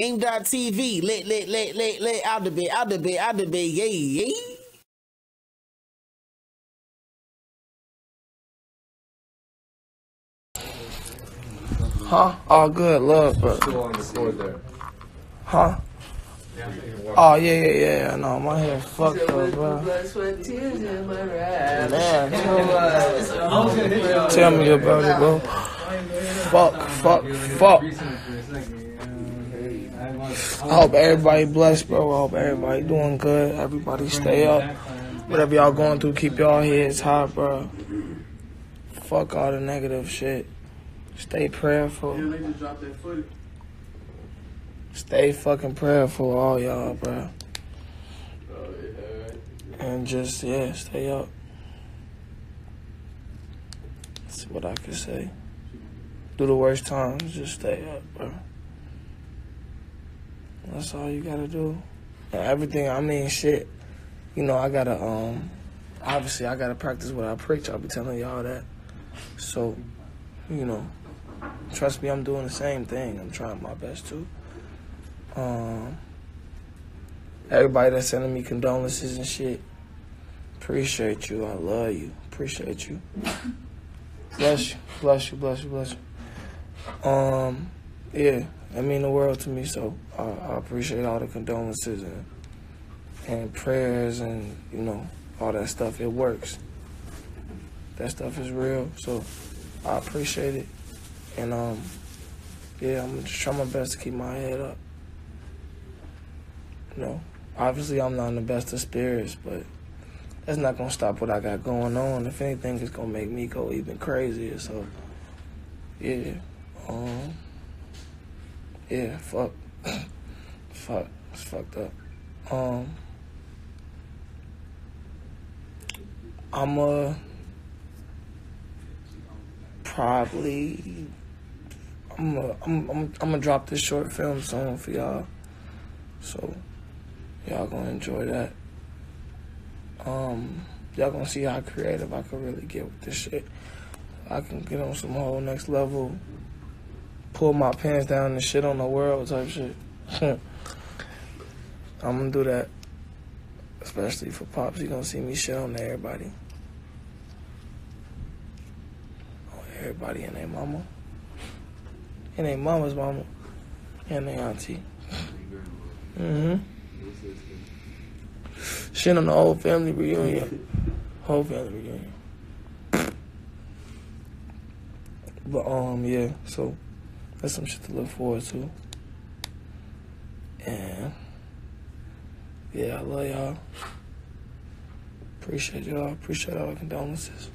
Aim.tv, lit, lit, lit, lit, lit, out the bit, out the bit, out the bit, yay, yay. Huh? All good, love, bro. Still on record there. Huh? Oh yeah, yeah, yeah. No, my hair fucked up, bro. Man, tell me about it, bro. Fuck, fuck, fuck. I hope everybody blessed, bro. I hope everybody doing good. Everybody stay up. Whatever y'all going through, keep y'all heads high, bro. Fuck all the negative shit. Stay prayerful. Stay fucking prayerful, all y'all, bro. And just, yeah, stay up. That's what I can say. Through the worst times, just stay up, bro. That's all you gotta do. Everything, I mean, shit. You know, I gotta, um, obviously, I gotta practice what I preach. I'll be telling y'all that. So, you know, trust me, I'm doing the same thing. I'm trying my best to. Um, everybody that's sending me condolences and shit, appreciate you. I love you. Appreciate you. Bless you. Bless you. Bless you. Bless you. Um, yeah, that mean the world to me. So I, I appreciate all the condolences and and prayers and you know all that stuff. It works. That stuff is real. So I appreciate it. And um, yeah, I'm just trying my best to keep my head up. You know, obviously I'm not in the best of spirits, but that's not gonna stop what I got going on. If anything, it's gonna make me go even crazier. So yeah, um, yeah, fuck, fuck, it's fucked up. Um, I'm uh probably I'm, I'm, I'm gonna drop this short film soon for y'all. So y'all gonna enjoy that. Um y'all gonna see how creative I can really get with this shit. I can get on some whole next level, pull my pants down and shit on the world type shit. I'm gonna do that. Especially for Pops, you gonna see me shit on everybody. On everybody and their mama. And their mama's mama. And their auntie. Mm-hmm. Shit on the whole family reunion. Whole family reunion. But um yeah, so that's some shit to look forward to. And yeah, I love y'all. Appreciate y'all. Appreciate all the condolences.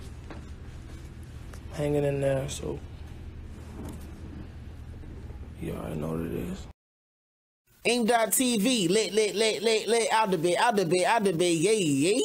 Hanging in there, so you already know what it is. Aim.tv, lit, lit, lit, lit, lit, out the bit, out the bit, out the bit, yay, yay.